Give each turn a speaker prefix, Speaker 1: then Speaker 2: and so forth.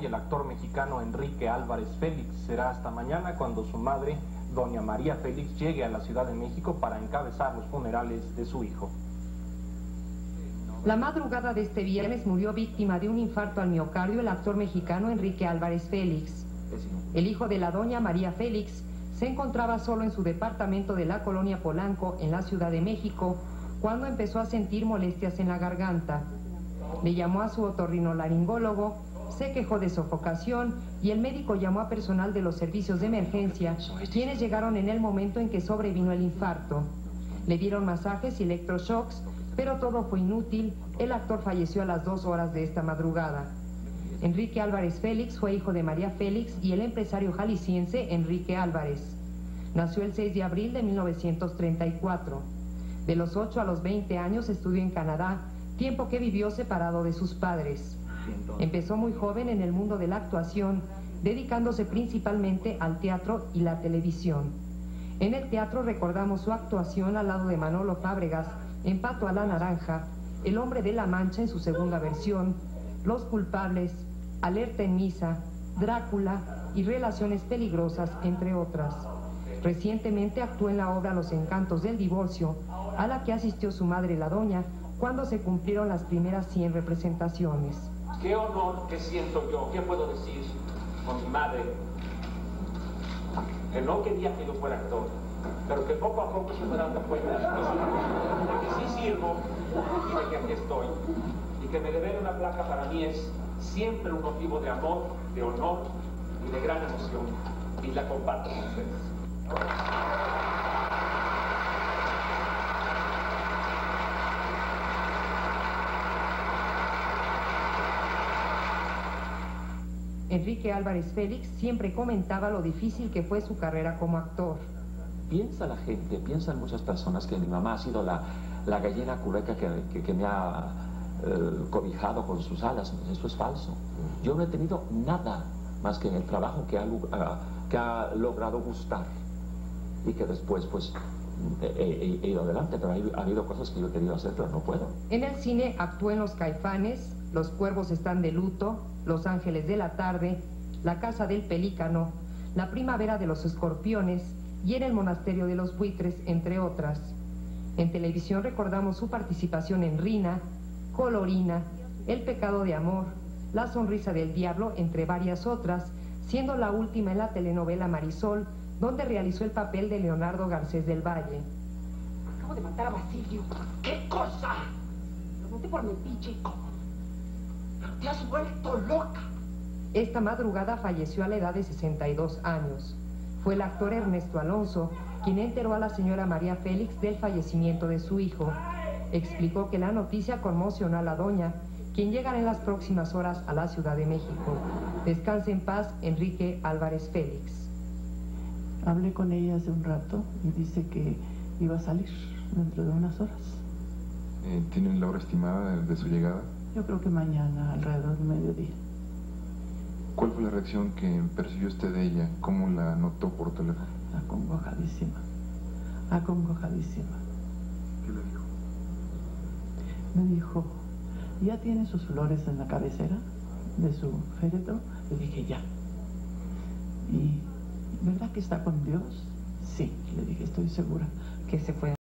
Speaker 1: Y el actor mexicano Enrique Álvarez Félix será hasta mañana cuando su madre, doña María Félix, llegue a la Ciudad de México para encabezar los funerales de su hijo.
Speaker 2: La madrugada de este viernes murió víctima de un infarto al miocardio el actor mexicano Enrique Álvarez Félix. El hijo de la doña María Félix se encontraba solo en su departamento de la colonia Polanco, en la Ciudad de México, cuando empezó a sentir molestias en la garganta. Le llamó a su otorrinolaringólogo, se quejó de sofocación y el médico llamó a personal de los servicios de emergencia, quienes llegaron en el momento en que sobrevino el infarto. Le dieron masajes y electroshocks, pero todo fue inútil. El actor falleció a las dos horas de esta madrugada. Enrique Álvarez Félix fue hijo de María Félix y el empresario jalisciense Enrique Álvarez. Nació el 6 de abril de 1934. De los 8 a los 20 años estudió en Canadá, tiempo que vivió separado de sus padres. Empezó muy joven en el mundo de la actuación, dedicándose principalmente al teatro y la televisión. En el teatro recordamos su actuación al lado de Manolo Fábregas en Pato a la Naranja, El hombre de la Mancha en su segunda versión, Los culpables, Alerta en Misa, Drácula y Relaciones Peligrosas, entre otras. Recientemente actuó en la obra Los Encantos del Divorcio, a la que asistió su madre la doña cuando se cumplieron las primeras 100 representaciones.
Speaker 3: ¿Qué honor que siento yo? ¿Qué puedo decir con mi madre? Que no quería que yo fuera actor, pero que poco a poco se fue dando cuenta de que sí sirvo y de que aquí estoy. Y que me deber una placa para mí es siempre un motivo de amor, de honor y de gran emoción. Y la comparto con ustedes.
Speaker 2: Enrique Álvarez Félix siempre comentaba lo difícil que fue su carrera como actor.
Speaker 4: Piensa la gente, piensan muchas personas que mi mamá ha sido la, la gallina culeca que, que, me ha eh, cobijado con sus alas. Eso es falso. Yo no he tenido nada más que en el trabajo que ha, que ha logrado gustar y que después pues he, he, ido adelante, pero ha habido cosas que yo he querido hacer, pero no puedo.
Speaker 2: En el cine actuó en Los Caifanes, Los Cuervos están de luto, Los Ángeles de la Tarde, La Casa del Pelícano, La Primavera de los Escorpiones y en El Monasterio de los Buitres, entre otras. En televisión recordamos su participación en Rina, Colorina, El Pecado de Amor, La Sonrisa del Diablo, entre varias otras, siendo la última en la telenovela Marisol, donde realizó el papel de Leonardo Garcés del Valle.
Speaker 5: Acabo de matar a Basilio. ¿Qué cosa? Lo maté por metiche. Te has vuelto loca.
Speaker 2: Esta madrugada falleció a la edad de 62 años. Fue el actor Ernesto Alonso quien enteró a la señora María Félix del fallecimiento de su hijo. Explicó que la noticia conmocionó a la doña, quien llegará en las próximas horas a la Ciudad de México. Descanse en paz, Enrique Álvarez Félix.
Speaker 6: Hablé con ella hace un rato y dice que iba a salir dentro de unas horas.
Speaker 7: Eh, ¿Tienen la hora estimada de su llegada?
Speaker 6: Yo creo que mañana, alrededor del mediodía.
Speaker 7: ¿Cuál fue la reacción que percibió usted de ella? ¿Cómo la notó por teléfono?
Speaker 6: Acongojadísima. Acongojadísima.
Speaker 7: ¿Qué le dijo?
Speaker 6: Me dijo, ¿ya tiene sus flores en la cabecera de su féretro? Le dije, ya. Y ¿verdad que está con Dios? Sí, le dije, estoy segura que se fue.